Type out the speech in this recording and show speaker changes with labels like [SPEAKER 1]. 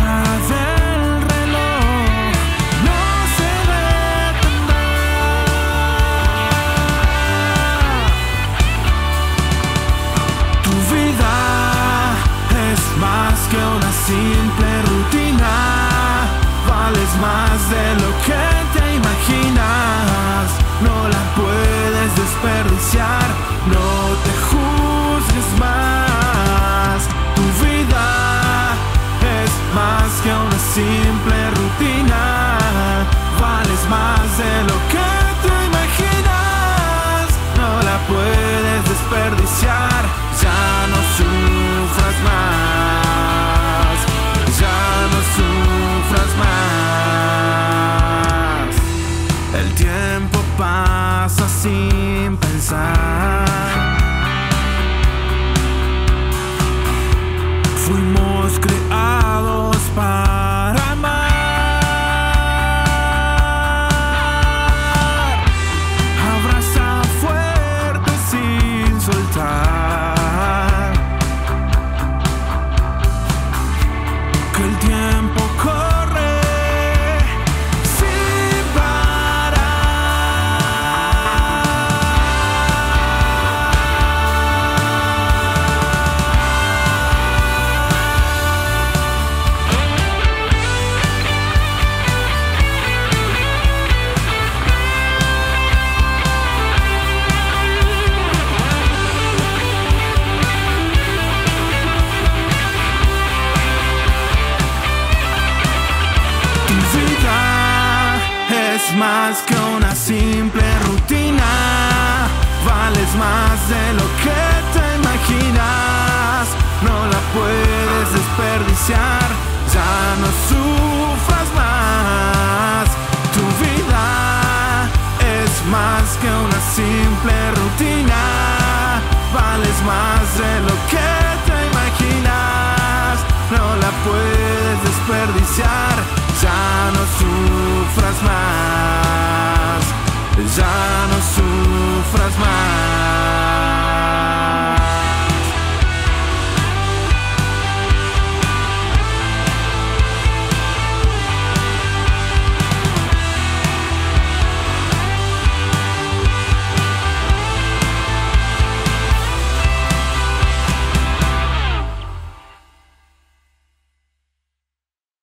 [SPEAKER 1] Tras el reloj. No se detendrá Tu vida es más que una simple rutina. Vales más de lo que te imaginas. No la puedes desperdiciar, no te juzgues más. Sin pensar. Fuimos creados para amar. Abraza fuerte sin soltar. Es más que una simple rutina. Vales más de lo que te imaginas. No la puedes desperdiciar. Ya no sufras más. Tu vida es más que una simple rutina. Vales más de lo que te imaginas. No la puedes desperdiciar. Más. Ya no sufras más.